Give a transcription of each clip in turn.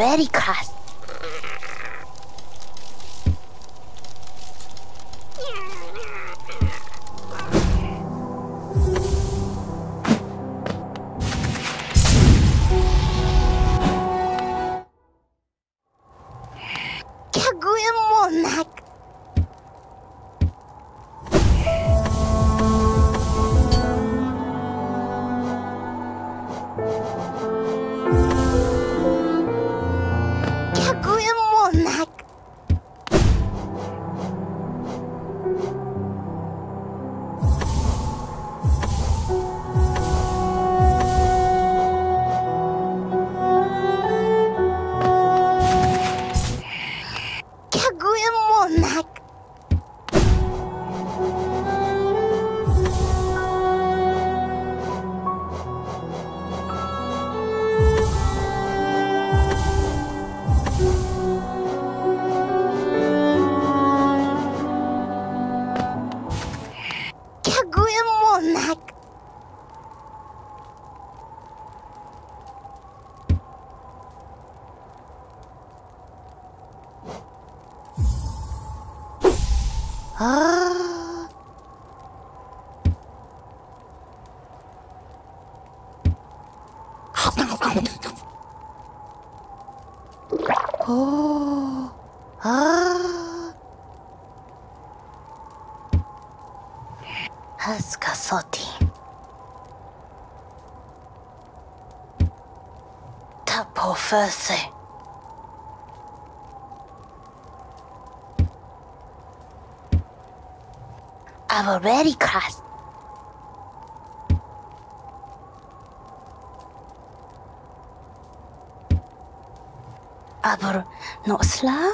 I've further. I've already crossed. Aber noch slow?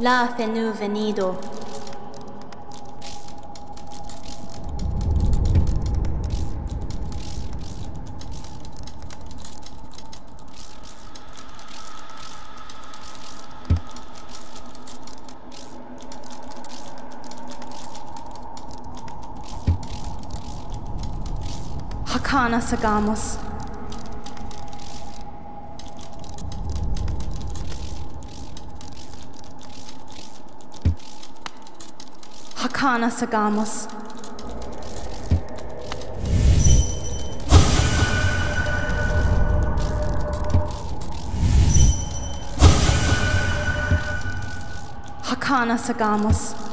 La fenu venido. Hakana Sagamos. Hakana Sagamos. Hakana Sagamos.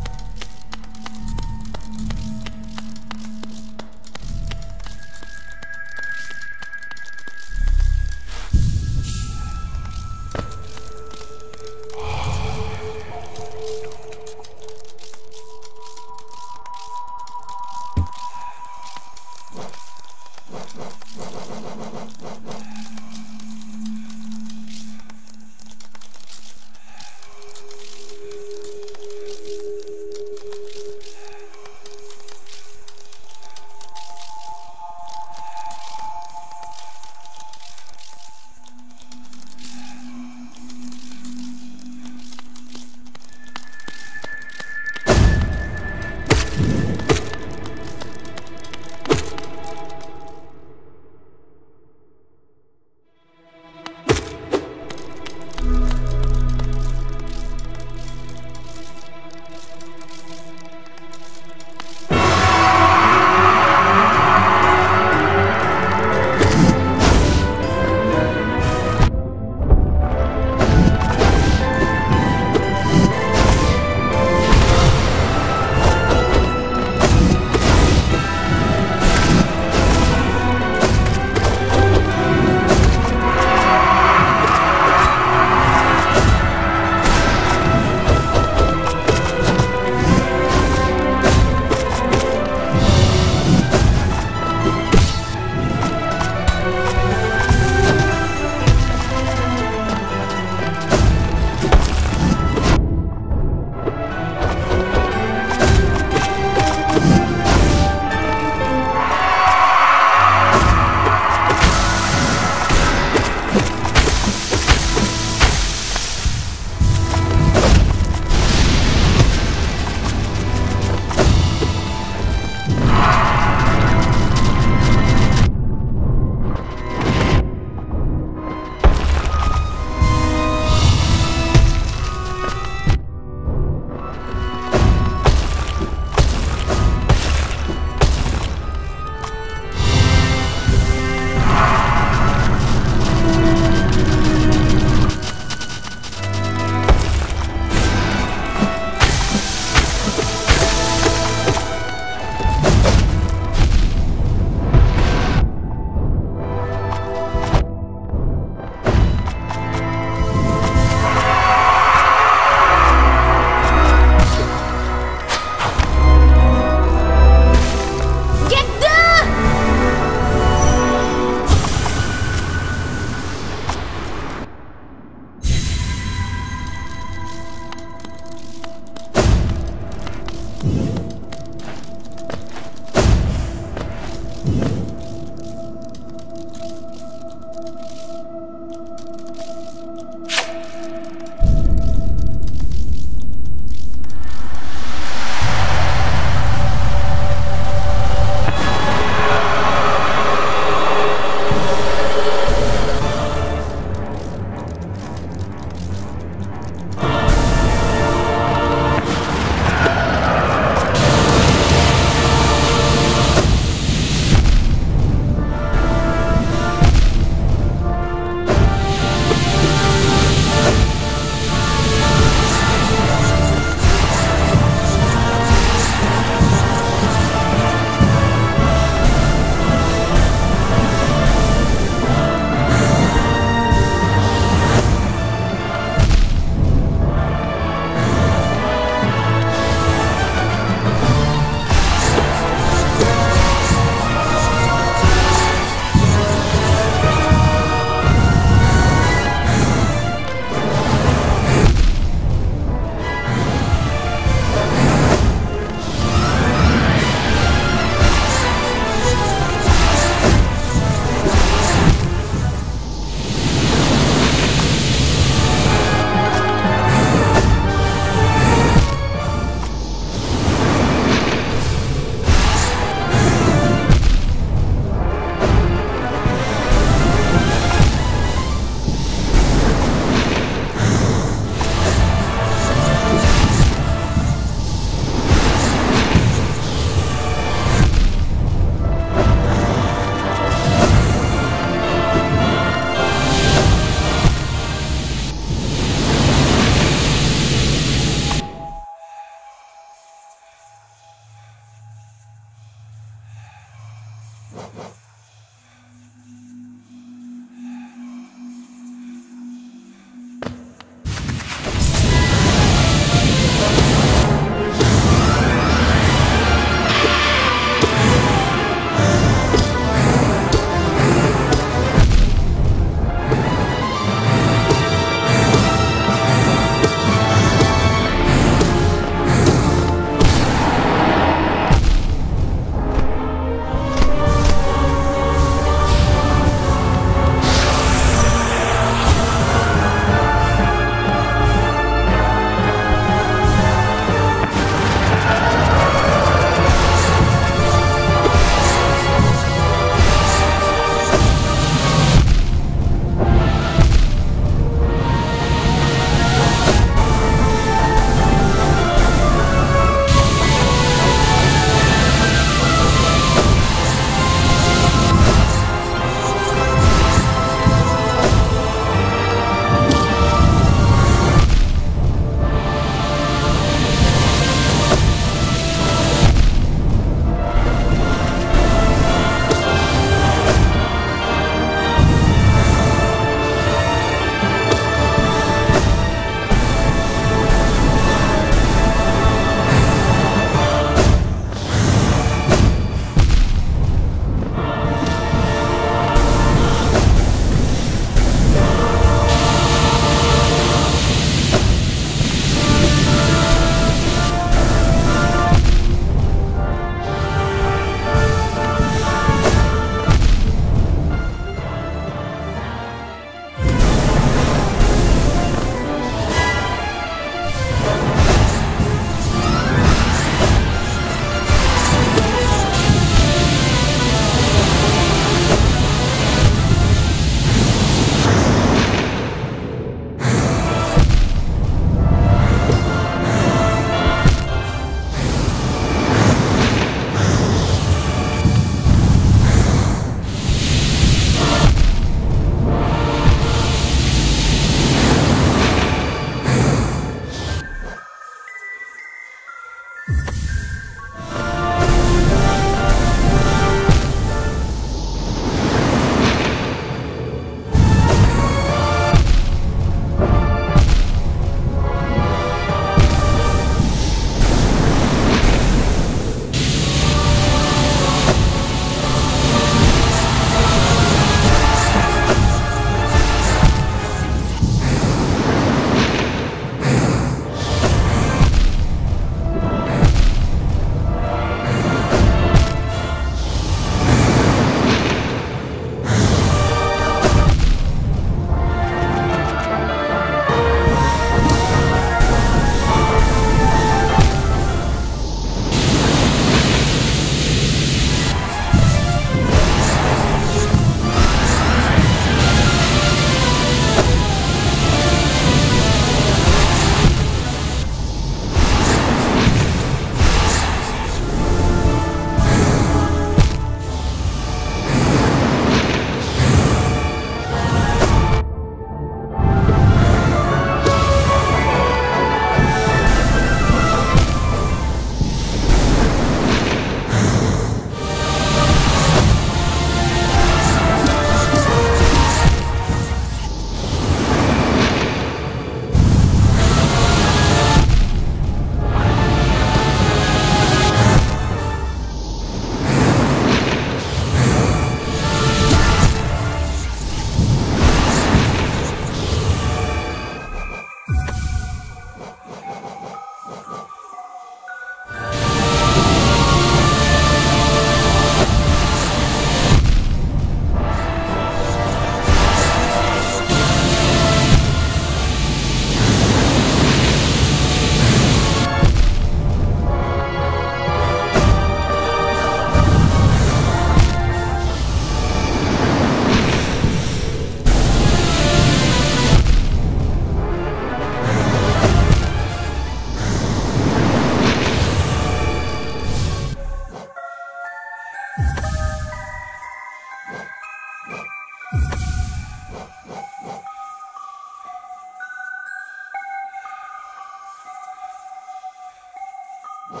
you